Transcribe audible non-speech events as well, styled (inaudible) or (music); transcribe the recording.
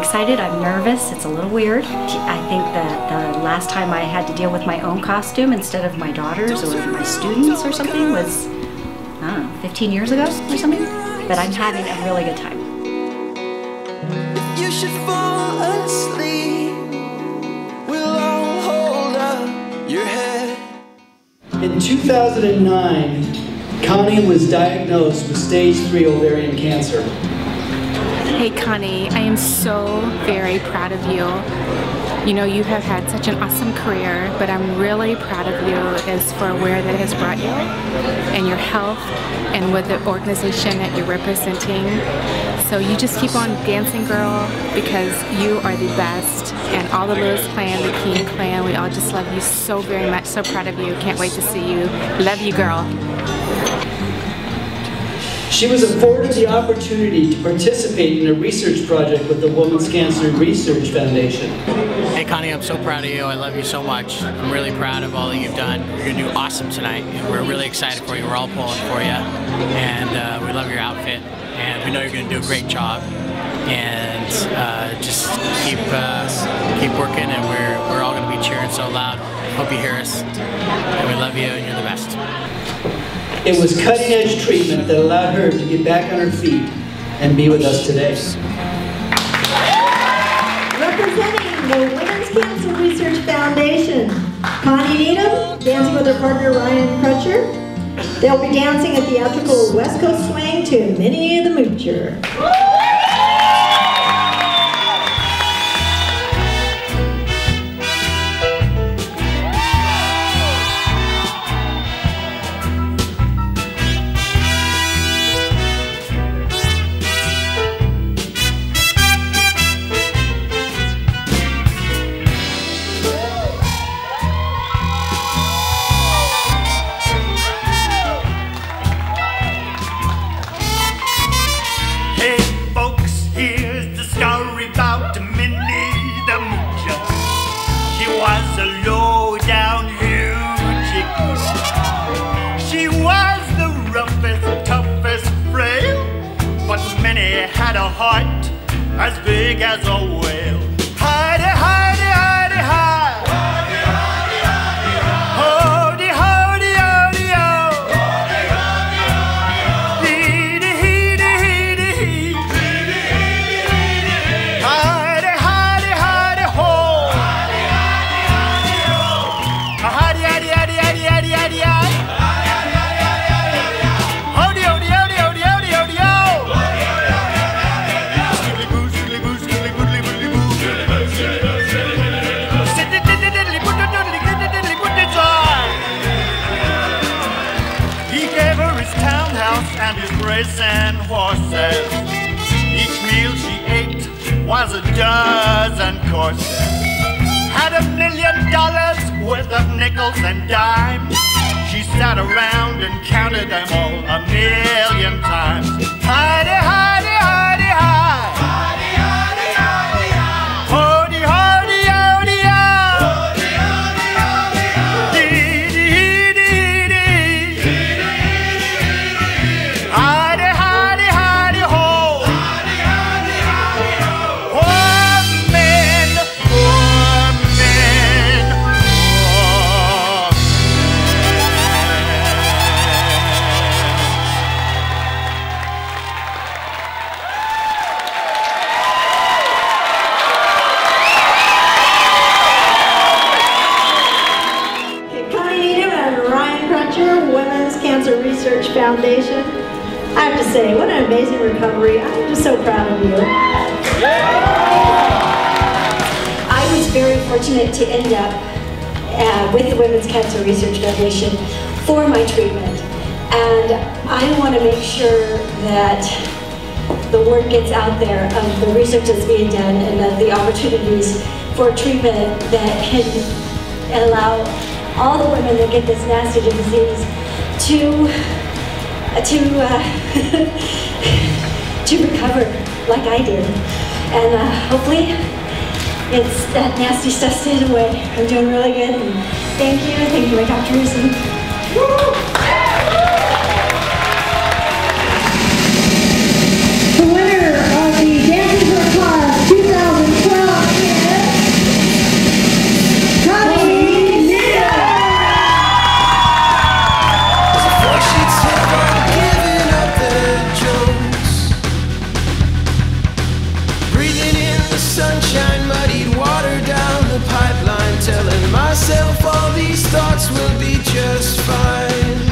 I'm excited, I'm nervous, it's a little weird. I think that the last time I had to deal with my own costume instead of my daughter's or my students or something was, I don't know, 15 years ago or something. But I'm having a really good time. you should fall asleep, we'll all hold up your head. In 2009, Connie was diagnosed with stage 3 ovarian cancer. Hey Connie, I am so very proud of you. You know, you have had such an awesome career, but I'm really proud of you as for where that has brought you and your health and with the organization that you're representing. So you just keep on dancing, girl, because you are the best. And all the Lewis clan, the King clan, we all just love you so very much. So proud of you. Can't wait to see you. Love you, girl. She was afforded the opportunity to participate in a research project with the Women's Cancer Research Foundation. Hey Connie, I'm so proud of you. I love you so much. I'm really proud of all that you've done. You're gonna do awesome tonight. We're really excited for you. We're all pulling for you. And uh, we love your outfit. And we know you're gonna do a great job. And uh, just keep uh, keep working and we're, we're all gonna be cheering so loud. Hope you hear us. And we love you and you're the best. It was cutting edge treatment that allowed her to get back on her feet and be with us today. Representing the Women's Cancer Research Foundation, Connie Needham, dancing with her partner Ryan Crutcher. They'll be dancing a theatrical West Coast swing to Minnie the Moocher. Had a heart as big as a whale. And horses. Each meal she ate was a dozen courses. Had a million dollars worth of nickels and dimes. Women's Cancer Research Foundation. I have to say, what an amazing recovery. I'm just so proud of you. I was very fortunate to end up uh, with the Women's Cancer Research Foundation for my treatment. And I want to make sure that the word gets out there of the research that's being done and that the opportunities for treatment that can allow all the women that get this nasty disease to to uh, (laughs) to recover like I did, and uh, hopefully it's that nasty stuff stays away. I'm doing really good, and thank you, thank you, my doctors, (laughs) and sunshine muddied water down the pipeline Telling myself all these thoughts will be just fine.